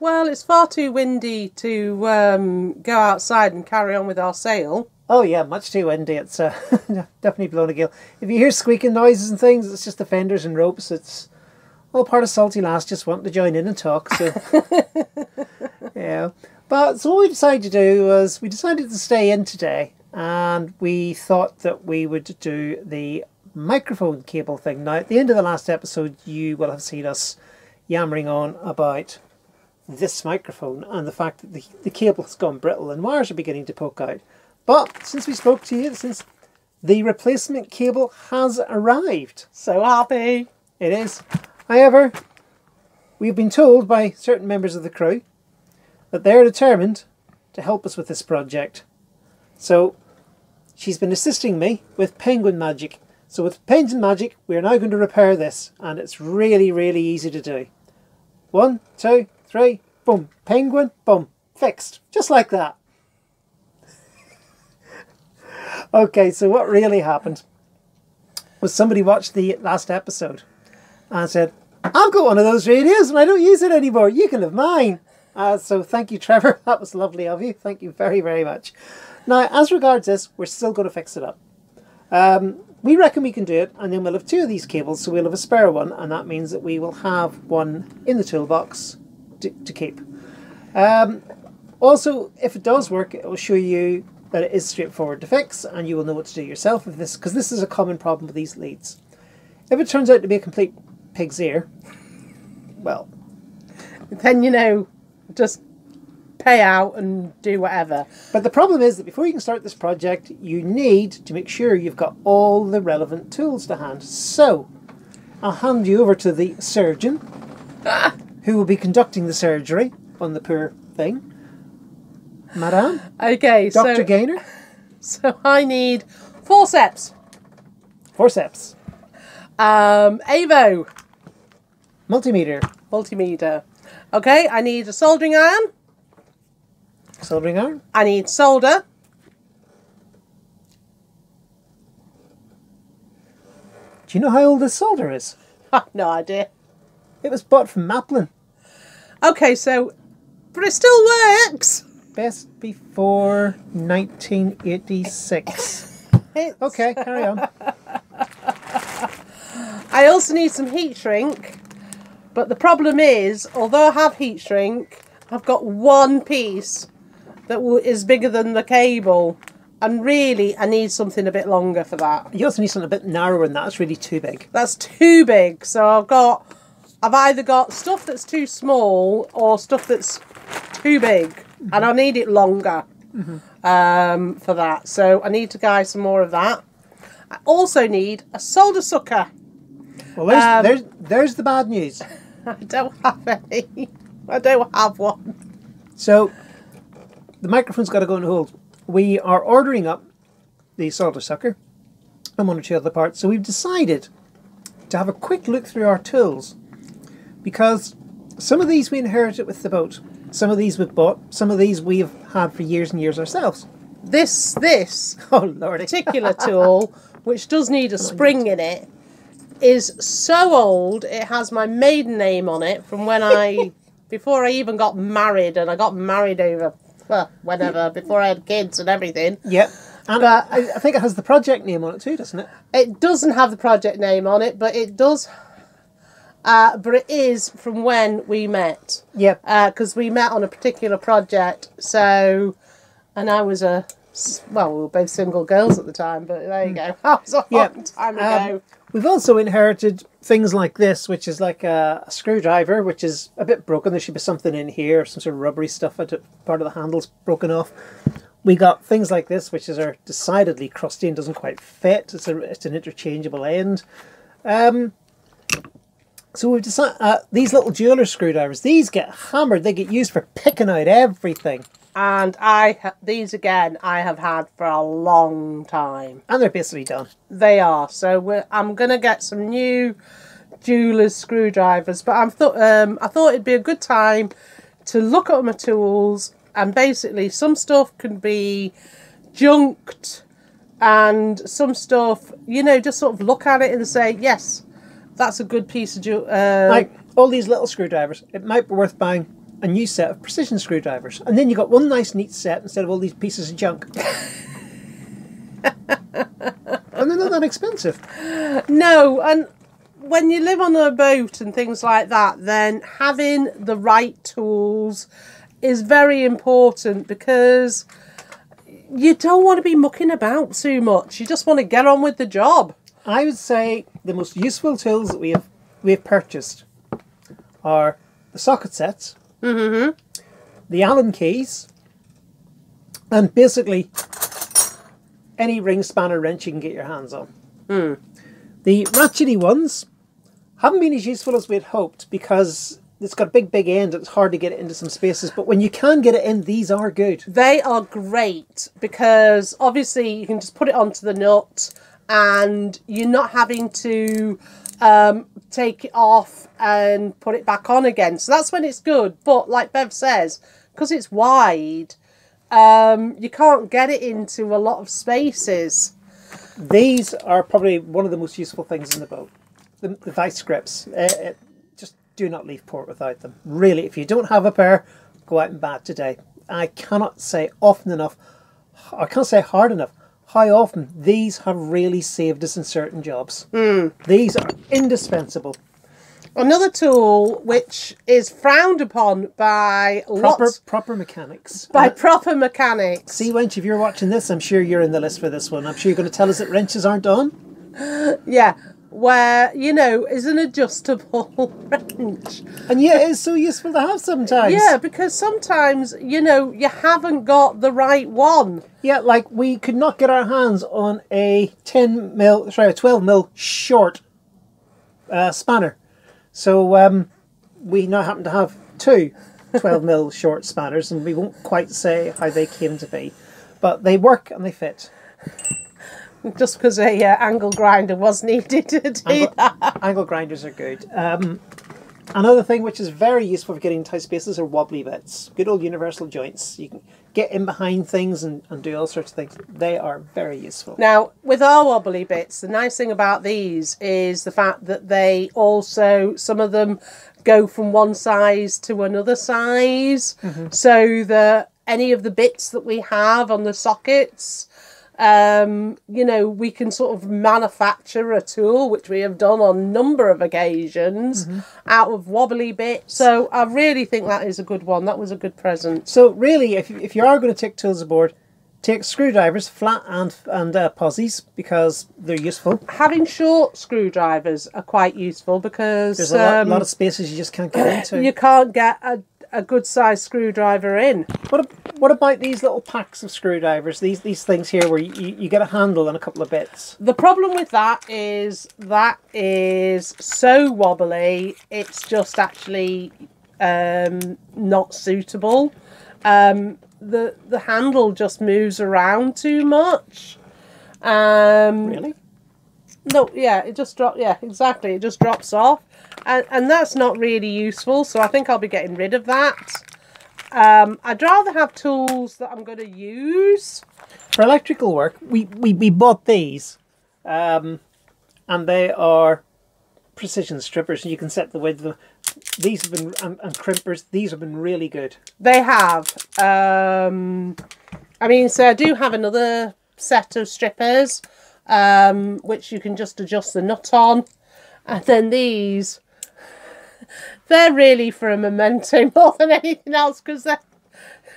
Well, it's far too windy to um, go outside and carry on with our sail. Oh yeah, much too windy. It's uh, definitely blowing a gale. If you hear squeaking noises and things, it's just the fenders and ropes. It's all part of Salty Lass just wanting to join in and talk. So yeah, but so what we decided to do was we decided to stay in today, and we thought that we would do the microphone cable thing. Now at the end of the last episode, you will have seen us yammering on about this microphone and the fact that the, the cable has gone brittle and wires are beginning to poke out. But since we spoke to you, since the replacement cable has arrived, So happy. it is. However, we've been told by certain members of the crew that they're determined to help us with this project. So she's been assisting me with penguin magic. So with penguin magic, we are now going to repair this, and it's really, really easy to do. One, two, three, boom, penguin, boom, fixed, just like that. okay, so what really happened was somebody watched the last episode and said, I've got one of those radios and I don't use it anymore. You can have mine. Uh, so thank you, Trevor. That was lovely of you. Thank you very, very much. Now, as regards this, we're still going to fix it up. Um, we reckon we can do it, and then we'll have two of these cables, so we'll have a spare one, and that means that we will have one in the toolbox to, to keep. Um, also, if it does work, it will show you that it is straightforward to fix, and you will know what to do yourself with this, because this is a common problem with these leads. If it turns out to be a complete pig's ear, well, Then, you know, just pay out and do whatever. But the problem is that before you can start this project, you need to make sure you've got all the relevant tools to hand. So, I'll hand you over to the surgeon, who will be conducting the surgery on the poor thing. Madame, Okay, so Dr. so, Gaynor, so I need forceps, forceps, um, Avo, multimeter, multimeter. Okay, I need a soldering iron. soldering iron, I need solder. Do you know how old this solder is? no idea. It was bought from Maplin. Okay, so, but it still works. Best before 1986. It's- Okay, carry on. I also need some heat shrink, but the problem is, although I have heat shrink, I've got one piece that is bigger than the cable, and really I need something a bit longer for that. You also need something a bit narrower than that. It's really too big. That's too big, so I've got, I've either got stuff that's too small or stuff that's too big, and I need it longer um, for that. So I need to buy some more of that. I also need a solder sucker. Well, there's, Um, there's, there's the bad news. I don't have any. I don't have one. So the microphone's got to go on hold. We are ordering up the solder sucker and one or two other parts. So we've decided to have a quick look through our tools because some of these we inherited with the boat, some of these we've bought, some of these we've had for years and years ourselves. This this Oh lordy! particular tool, which does need a oh, spring in it, is so old. It has my maiden name on it from when I, before I even got married, and I got married over well, whenever before I had kids and everything. Yep. And But- I, I think it has the project name on it too, doesn't it? It doesn't have the project name on it, but it does. Uh, but it is from when we met. Yep. because we met on a particular project. So, and I was a well, we were both single girls at the time, but there you go. That was a long Yeah. time ago. Um, we've also inherited things like this, which is like a, a screwdriver, which is a bit broken. There should be something in here, some sort of rubbery stuff. Part of the handle's broken off. We got things like this, which is are decidedly crusty and doesn't quite fit. It's, a, it's an interchangeable end. Um, so we've decided uh, these little jeweler screwdrivers. These get hammered. They get used for picking out everything, and I these again I have had for a long time. and they're basically done. They are so. We're, I'm gonna get some new jewelers screwdrivers, but I'm thought um, I thought it'd be a good time to look at my tools and basically some stuff can be junked and some stuff you know just sort of look at it and say yes that's a good piece of jewel uh, Like all these little screwdrivers, it might be worth buying a new set of precision screwdrivers, and then you got one nice neat set instead of all these pieces of junk. and they're not that expensive. No, and when you live on a boat and things like that, then having the right tools is very important because you don't want to be mucking about too much. You just want to get on with the job. I would say the most useful tools that we have we have purchased are the socket sets, mm-hmm. the Allen keys, and basically any ring spanner wrench you can get your hands on. Hmm. The ratchety ones haven't been as useful as we'd hoped because it's got a big, big end. It's hard to get it into some spaces, but when you can get it in, these are good. They are great because obviously you can just put it onto the nut and you're not having to um, take it off and put it back on again. So that's when it's good. But like Bev says, because it's wide, um, you can't get it into a lot of spaces. These are probably one of the most useful things in the boat. The, the vice grips. Uh, just do not leave port without them. Really, if you don't have a pair, go out and bat today. I cannot say often enough, I can't say hard enough, how often these have really saved us in certain jobs. Hmm. These are indispensable. Another tool which is frowned upon by Proper lots proper mechanics. by uh, proper mechanics. See, Wench, if you're watching this, I'm sure you're in the list for this one. I'm sure you're going to tell us that wrenches aren't on. Yeah, where you know is an adjustable wrench. And yet it's so useful to have sometimes. Yeah, because sometimes you know you haven't got the right one. Yeah, like we could not get our hands on a 10 mil, sorry, a 12 mil short uh, spanner. So um, we now happen to have two 12 mil short spanners, and we won't quite say how they came to be. But they work and they fit. Just because a uh, angle grinder was needed to do Angle, that. angle grinders are good. Um, another thing which is very useful for getting tight spaces are wobbly bits. Good old universal joints. You can get in behind things and, and do all sorts of things. They are very useful. Now, with our wobbly bits, the nice thing about these is the fact that they also some of them go from one size to another size, so that any of the bits that we have on the sockets um, you know, we can sort of manufacture a tool, which we have done on a number of occasions, out of wobbly bits. So I really think that is a good one. That was a good present. So really, if, if you are going to take tools aboard, take screwdrivers, flat and and uh, pozis, because they're useful. Having short screwdrivers are quite useful because There's a lot, um, lot of spaces you just can't get into. you can't get a, a good sized screwdriver in. What, what about these little packs of screwdrivers? These these things here where you, you, you get a handle and a couple of bits. The problem with that is that is so wobbly. It's just actually um, not suitable. Um, the the handle just moves around too much. Um, Really? No, yeah, it just drop. Yeah, exactly. It just drops off, and and that's not really useful. So I think I'll be getting rid of that. Um, I'd rather have tools that I'm going to use. For electrical work, we, we, we bought these, um, and they are precision strippers. and You can set the width of them. These have been and, and crimpers. These have been really good. They have. Um, I mean, so I do have another set of strippers, um, which you can just adjust the nut on, and then these. They're really for a memento more than anything else because they're,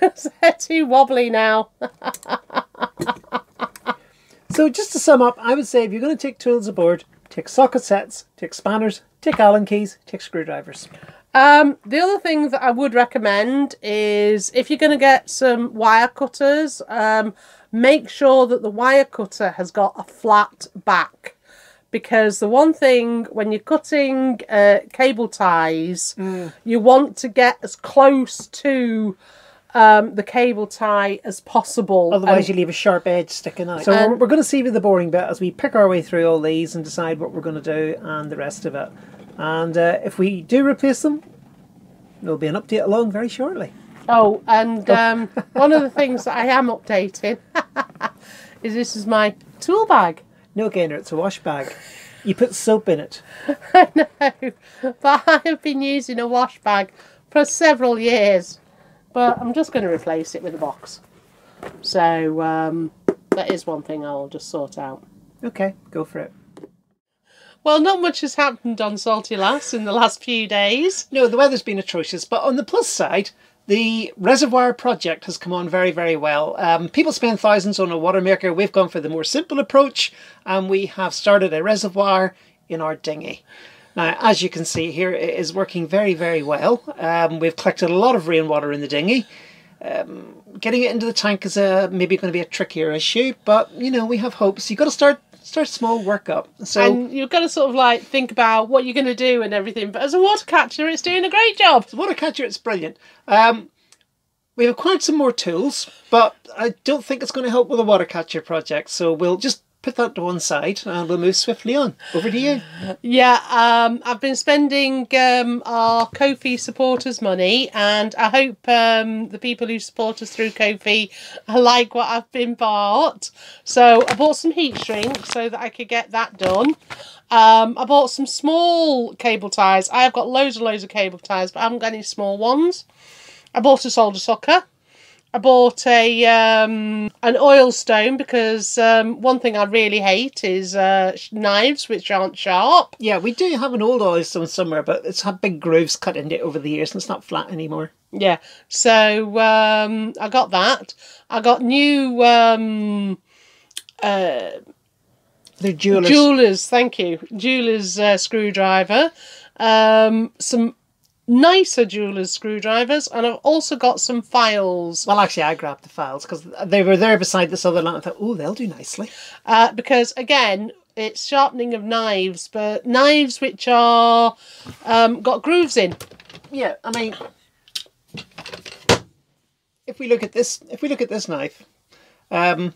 they're too wobbly now. So just to sum up, I would say if you're going to take tools aboard, take socket sets, take spanners, take Allen keys, take screwdrivers. Um, the other thing that I would recommend is if you're going to get some wire cutters, um, make sure that the wire cutter has got a flat back. Because the one thing when you're cutting uh, cable ties, you want to get as close to um, the cable tie as possible. Otherwise, And- you leave a sharp edge sticking out. So we're, we're going to see with the boring bit as we pick our way through all these and decide what we're going to do and the rest of it. And uh, if we do replace them, there'll be an update along very shortly. Oh, and um, one of the things that I am updating this is my tool bag. No Gaynor, it's a wash bag. You put soap in it. I know, but I have been using a wash bag for several years. But I'm just going to replace it with a box. So um, that is one thing I'll just sort out. Okay, go for it. Well, not much has happened on Salty Lass in the last few days. No, the weather's been atrocious, but on the plus side, the reservoir project has come on very, very well. Um, people spend thousands on a water maker. We've gone for the more simple approach, and we have started a reservoir in our dinghy. Now, as you can see here, it is working very, very well. Um, we've collected a lot of rainwater in the dinghy. Um, getting it into the tank is a, maybe going to be a trickier issue, but you know we have hopes. You've got to start start small, work up. So And you've got to sort of like think about what you're going to do and everything. But as a water catcher, it's doing a great job. The water catcher, it's brilliant. Um, we've acquired some more tools, but I don't think it's going to help with the water catcher project. So we'll just put that to one side and we'll move swiftly on. Over to you. Yeah, um, I've been spending um, our Ko-fi supporters' money, and I hope um, the people who support us through Ko-fi like what I've been bought. So I bought some heat shrink so that I could get that done. Um, I bought some small cable ties. I have got loads and loads of cable ties, but I haven't got any small ones. I bought a solder sucker. I bought a um, an oil stone because um, one thing I really hate is uh, knives which aren't sharp. Yeah, we do have an old oil stone somewhere, but it's had big grooves cut into it over the years and it's not flat anymore. Yeah, so um, I got that. I got new um, uh, They're jewelers. jewelers. Thank you, jewelers uh, screwdriver. Um, some nicer jewelers screwdrivers, and I've also got some files. well, actually, I grabbed the files because they were there beside this other lamp. I thought, oh, they'll do nicely. uh, because again it's sharpening of knives but knives which are um, got grooves in Yeah, I mean, if we look at this, if we look at this knife, um,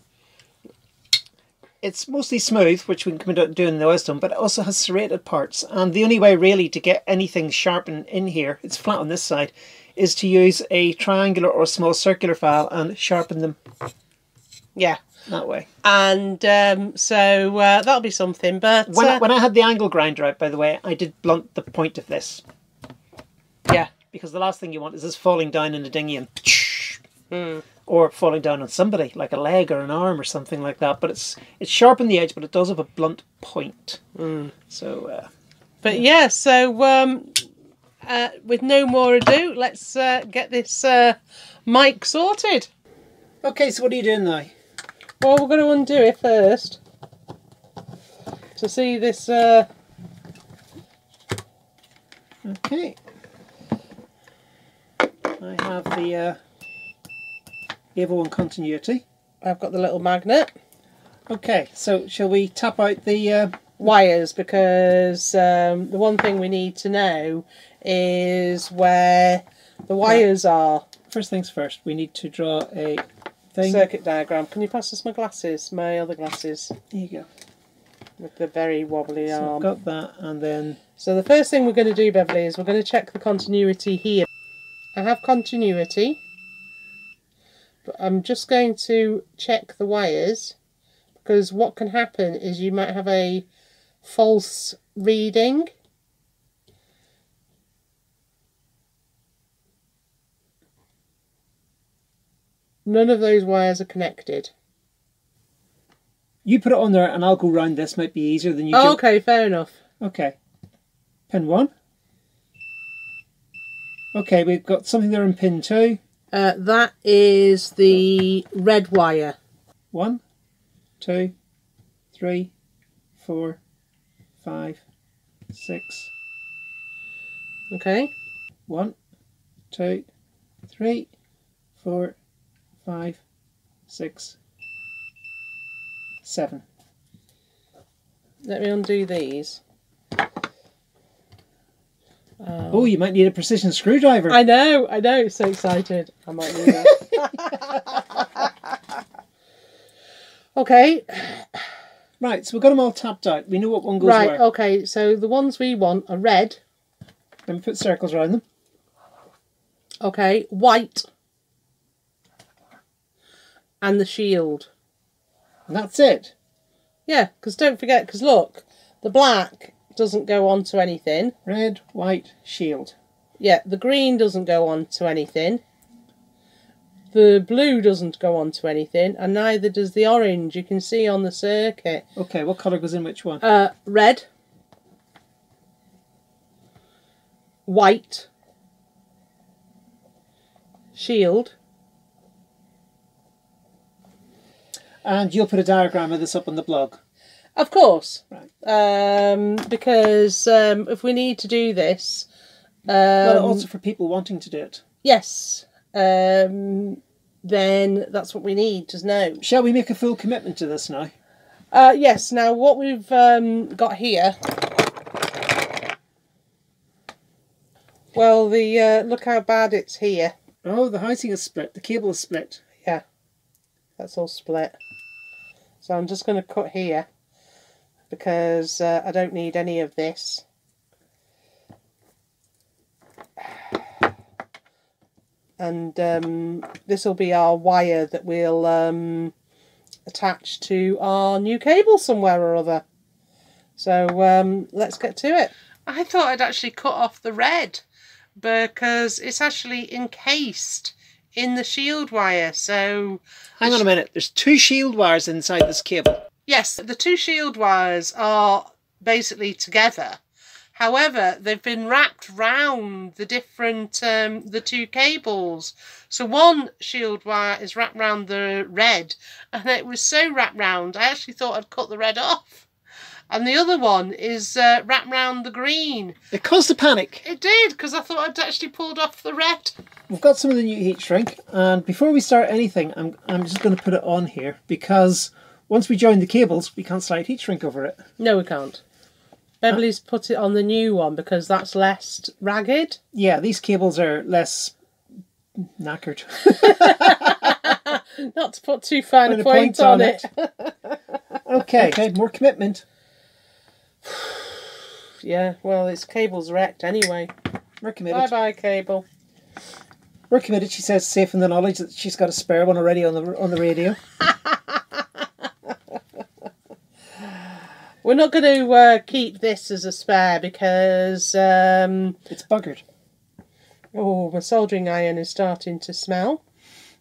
it's mostly smooth, which we can do in the stone, but it also has serrated parts. And the only way really to get anything sharpened in here, it's flat on this side, is to use a triangular or small circular file and sharpen them yeah that way. and um, so uh, that'll be something but When, I, uh, when I had the angle grinder out, by the way, I did blunt the point of this yeah because the last thing you want is this falling down in the dinghy and or falling down on somebody like a leg or an arm or something like that but it's it's sharp on the edge but it does have a blunt point. So uh, but yeah. so um, uh, with no more ado let's uh, get this uh, mic sorted. Okay so what are you doing now well we're going to undo it first to see this uh, okay. I have the Ava 1 continuity I've got the little magnet okay so shall we tap out the uh, wires because um, the one thing we need to know is where the wires are. first things first we need to draw a thing Circuit diagram. Can you pass us my glasses? My other glasses there you go with the very wobbly so I've got that and then So the first thing we're going to do, Beverly, is we're going to check the continuity here. I have continuity, but I'm just going to check the wires because what can happen is you might have a false reading. None of those wires are connected. you put it on there and I'll go round this might be easier than you Oh, do okay, fair enough. Okay. Pin one. Okay, we've got something there in pin two. Uh, that is the red wire. One, two, three, four, five, six. Okay. One, two, three, four, five, six, seven. Let me undo these. Oh, you might need a precision screwdriver. I know, I know, so excited. I might need that. okay, Right, so we've got them all tapped out. We know what one goes right, where. okay, so the ones we want are red, Then put circles around them. okay, white, and the shield. And that's it. Yeah, because don't forget, because look, the black doesn't go on to anything. Red, white, shield. Yeah, the green doesn't go on to anything. The blue doesn't go on to anything, and neither does the orange. You can see on the circuit. Okay, what colour goes in which one? Uh, red, white, shield, And you'll put a diagram of this up on the blog. Of course, Right. um, because um, if we need to do this, um, well, also for people wanting to do it. yes, um, then that's what we need to know. Shall we make a full commitment to this now? Uh, yes. Now, what we've um, got here. Well, the uh, look how bad it's here. Oh, the housing is split. The cable is split. Yeah, that's all split. So I'm just going to cut here because uh, I don't need any of this. And um, this will be our wire that we'll um, attach to our new cable somewhere or other. So um, let's get to it. I thought I'd actually cut off the red because it's actually encased in the shield wire. So Hang on a minute. There's two shield wires inside this cable. Yes, the two shield wires are basically together. However, they've been wrapped round the different um, the two cables. So one shield wire is wrapped round the red, and it was so wrapped round I actually thought I'd cut the red off. And the other one is uh, wrapped round the green. It caused a panic. It did because I thought I'd actually pulled off the red. We've got some of the new heat shrink, and before we start anything, I'm, I'm just going to put it on here because once we join the cables, we can't slide heat shrink over it. No, we can't. Beverly's put it on the new one because that's less ragged. Yeah, these cables are less knackered. Not to put too fine Put a a point, point on on it. okay, okay, more commitment. yeah, well, its cable's wrecked anyway. We're committed. Bye bye, cable. We're committed. She says, safe in the knowledge that she's got a spare one already on the on the radio. We're not going to uh, keep this as a spare because um, It's buggered. oh, my soldering iron is starting to smell.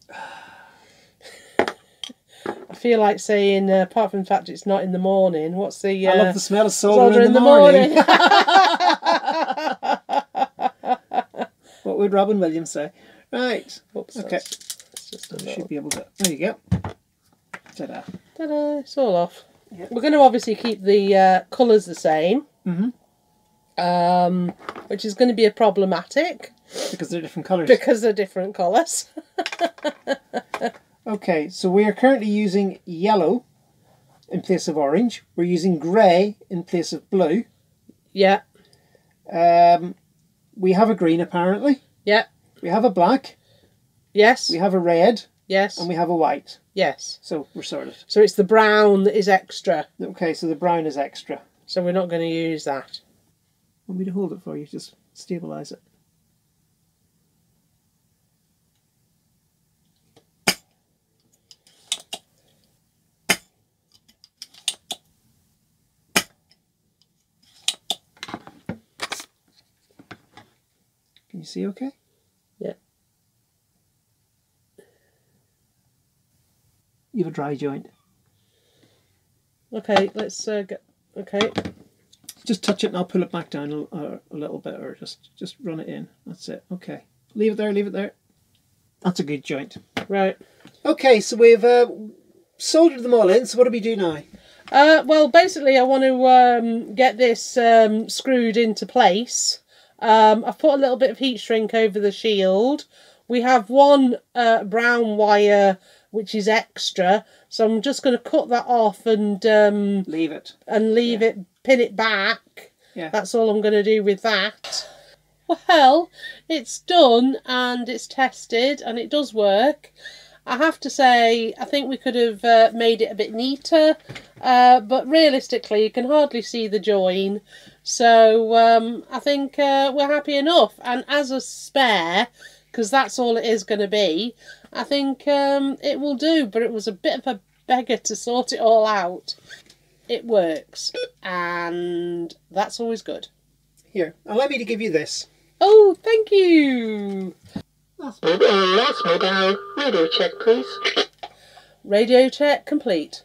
I feel like saying, uh, apart from the fact it's not in the morning, what's the uh, I love the smell of solder, solder in, the, morning. morning? what would Robin Williams say? Right. Oops, Okay. that's- that's just a Should little- be able to. There you go. Ta-da. Ta-da, it's all off. We're going to obviously keep the uh, colours the same, Mhm. um, which is going to be a problematic Because they're different colours. because they're different colours. Okay, so we are currently using yellow in place of orange. We're using grey in place of blue. yeah, Um, we have a green apparently. yeah, We have a black. yes, We have a red, yes, and we have a white. yes. So we're sorted. So it's the brown that is extra, Okay, so the brown is extra. so we're not going to use that. Want me to hold it for you? Just stabilise it. Can you see okay? Yeah. You have a dry joint. Okay, let's uh, get. Okay, Just touch it and I'll pull it back down a, a, a little bit or just, just run it in. That's it. Okay. Leave it there, leave it there. That's a good joint. right. Okay, so we've uh, soldered them all in. So what do we do now? Uh, well, basically, I want to um, get this um, screwed into place. Um, I've put a little bit of heat shrink over the shield. We have one uh, brown wire which is extra, so I'm just going to cut that off and um, Leave it. and leave it, pin it back. Yeah. That's all I'm going to do with that. Well, it's done and it's tested and it does work. I have to say, I think we could have uh, made it a bit neater, uh, but realistically, you can hardly see the join. So um, I think uh, we're happy enough. And as a spare, because that's all it is going to be, I think um, it will do. But it was a bit of a beggar to sort it all out. It works, and that's always good. Here, allow me to give you this. Oh, thank you. Last mobile, last mobile. Radio check, please. Radio check complete.